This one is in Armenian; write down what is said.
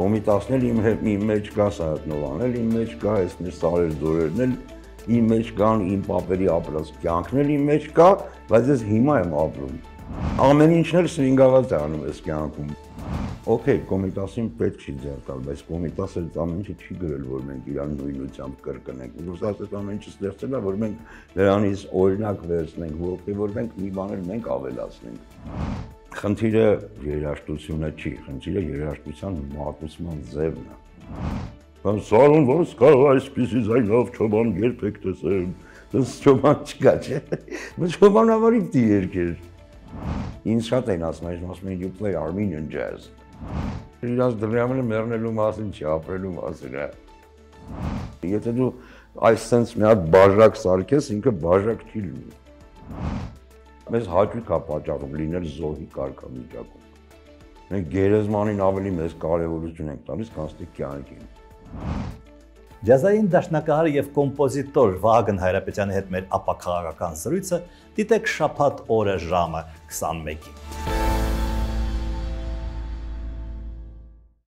Կոմիտասն էլ իմ հետ իմ մեջ կա, Սայատնովան էլ իմ մեջ կա, այս մեր սարեր ձորերն էլ իմ մեջ կան, իմ papերի ապրած կյանքն էլ իմ մեջ կա, բայց ես հիմա եմ ապրում։ Ամեն ինչն էլ սվինգաված է անում այս կյանքում։ Okay, Կոմիտասին պետք չի ձեռ տալ, բայց Կոմիտասը ամեն ինչը չի գրել, որ մենք իրան նույնությամբ կրկնենք։ Ռուսաստանը ամեն ինչը ստեղծել է, որ մենք նրանից օրինակ վերցնենք, որ մենք մի բաներ մենք ավելացնենք։ Խնդիրը երաժշտությունը չի, խնդիրը երաժշտության մատուցման ձևն է։ Բան սարուն ոնց կարող այսպեսի զայնով չոբան երբեք տեսել։ Դες չոբան չկա, չէ։ Բայց չոբանավարի դի երկեր։ Ինձ շատ են ասում, այս ասում են you play Armenian jazz։ Իրաց դրամը մեռնելու մասին չի, ապրելու մասին է։ Եթե դու այս sense մի հատ բաժակ սարքես, ինքը բաժակ չի լինի մեզ հաճույք է պատճառում լինել զոհի կարգավիճակում։ Մենք գերեզմանին ավելի մեծ կարևորություն ենք տալիս, քան ստի կյանքին։ Ջազային դաշնակահար եւ կոմպոզիտոր Վահագն Հայրապետյանի հետ մեր ապակաղական զրույցը դիտեք շաբաթ օրը ժամը 21-ին։